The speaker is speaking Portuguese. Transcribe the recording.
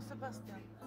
Sebastião.